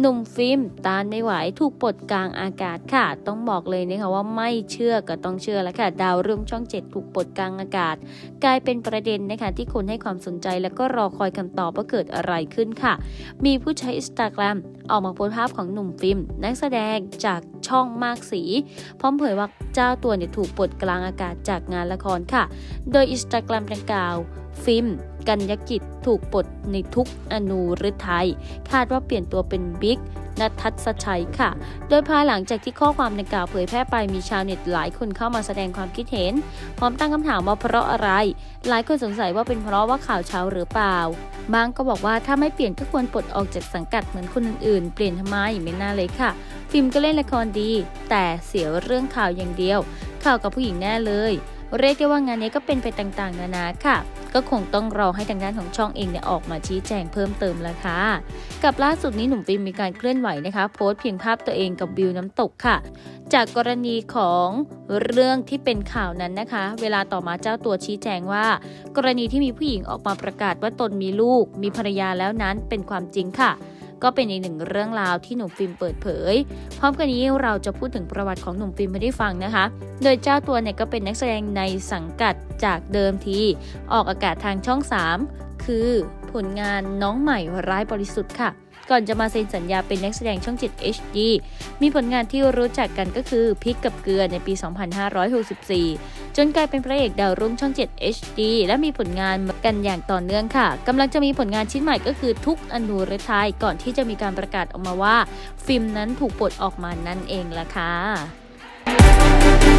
หนุ่มฟิล์มต้านไม่ไหวถูกปลดกลางอากาศค่ะ ต้องบอกเลยนะคะว่าไม่เชื่อก็ต้องเชื่อแล้วค่ะ ดาวรุ่งช่องเจ็ดถูกปลดกลางอากาศ กลายเป็นประเด็นนะคะที่คนให้ความสนใจแล้วก็รอคอยคำตอบว่าเกิดอะไรขึ้นค่ะ มีผู้ใช้อินสตาแกรมออกมาโพสต์ภาพของหนุ่มฟิล์มนักแสดงจากช่องหลากสี พร้อมเผยว่าเจ้าตัวเนี่ยถูกปลดกลางอากาศจากงานละครค่ะ โดยอินสตาแกรมดังกล่าว ฟิล์มกัญญกิจถูกปลดในทุกอนูฤทัยคาดว่าเปลี่ยนตัวเป็นบิ๊กนัทัศชัยค่ะ โดยภายหลังจากที่ข้อความดังกล่าวเผยแพร่ไปมีชาวเน็ตหลายคนเข้ามาแสดงความคิดเห็น พร้อมตั้งคำถามว่าเพราะอะไร หลายคนสงสัยว่าเป็นเพราะว่าข่าวเช้าหรือเปล่า บางก็บอกว่าถ้าไม่เปลี่ยนก็ควรปลดออกจากสังกัดเหมือนคนอื่นๆ เปลี่ยนทำไมไม่น่าเลยค่ะ ฟิล์มก็เล่นละครดี แต่เสียเรื่องข่าวอย่างเดียว ข่าวกับผู้หญิงแน่เลย เรียกได้ว่างานนี้ก็เป็นไปต่างๆ นานาค่ะ ก็คงต้องรอให้ทางด้านของช่องเองเนี่ยออกมาชี้แจงเพิ่มเติมแล้วค่ะ กับล่าสุดนี้หนุ่มฟิล์มมีการเคลื่อนไหวนะคะ โพสต์เพียงภาพตัวเองกับวิวน้ำตกค่ะ จากกรณีของเรื่องที่เป็นข่าวนั้นนะคะ เวลาต่อมาเจ้าตัวชี้แจงว่า กรณีที่มีผู้หญิงออกมาประกาศว่าตนมีลูก มีภรรยาแล้วนั้นเป็นความจริงค่ะ ก็เป็นอีกหนึ่งเรื่องราวที่หนุ่มฟิล์มเปิดเผย พร้อมกันนี้เราจะพูดถึงประวัติของหนุ่มฟิล์มให้ได้ฟังนะคะ โดยเจ้าตัวเนี่ยก็เป็นนักแสดงในสังกัดจากเดิมทีออกอากาศทางช่อง 3 คือ ผลงานน้องใหม่ร้ายบริสุทธิ์ค่ะ ก่อนจะมาเซ็นสัญญาเป็นนักแสดงช่อง 7 HD มีผลงานที่รู้จักกันก็คือพริกกับเกลือในปี 2564 จนกลายเป็นพระเอกดาวรุ่งช่อง 7 HD และมีผลงานกันอย่างต่อเนื่องค่ะกำลังจะมีผลงานชิ้นใหม่ก็คือทุกอนูรทายก่อนที่จะมีการประกาศออกมาว่า ฟิล์มนั้นถูกปลดออกมานั่นเองล่ะค่ะ